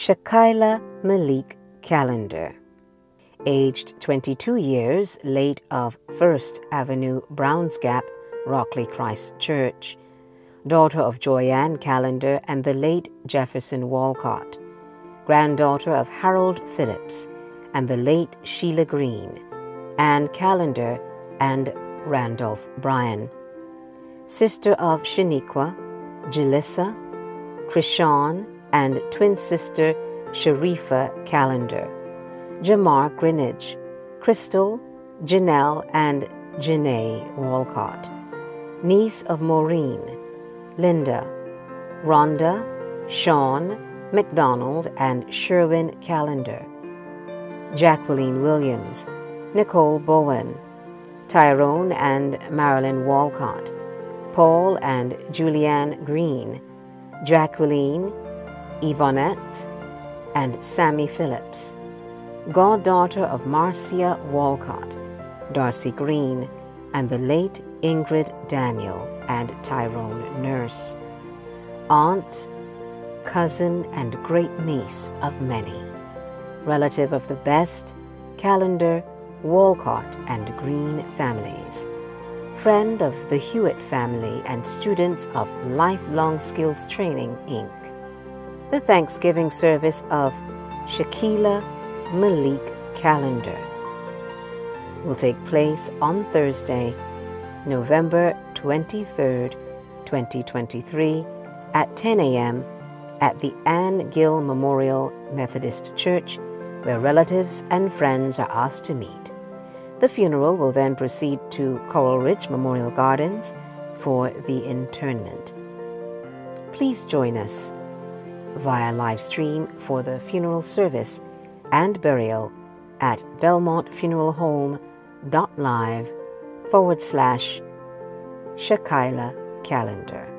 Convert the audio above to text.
Shakayla Malik Callender. Aged 22 years, late of First Avenue, Browns Gap, Rockley Christ Church. Daughter of Joyanne Callender and the late Jefferson Walcott. Granddaughter of Harold Phillips and the late Sheila Green. Anne Callender and Randolph Bryan. Sister of Shaniqua, Jalissa, Krishan, and twin sister Sharifa Callender, Jamar Greenidge, Crystal, Janelle, and Janae Walcott, niece of Maureen, Linda, Rhonda, Sean, McDonald, and Sherwin Callender, Jacqueline Williams, Nicole Bowen, Tyrone and Marilyn Walcott, Paul and Julianne Green, Jacqueline, Yvonette, and Sammy Phillips, goddaughter of Marcia Walcott, Darcy Green, and the late Ingrid Daniel and Tyrone Nurse, aunt, cousin, and great niece of many, relative of the Best, Callender, Walcott, and Green families, friend of the Hewitt family and students of Lifelong Skills Training, Inc the Thanksgiving service of Shakayla Malik Callender will take place on Thursday, November 23rd, 2023 at 10 a.m. at the Anne Gill Memorial Methodist Church, where relatives and friends are asked to meet. The funeral will then proceed to Coral Ridge Memorial Gardens for the interment. Please join us via live stream for the funeral service and burial at belmontfuneralhome.live forward slash Shakayla callender.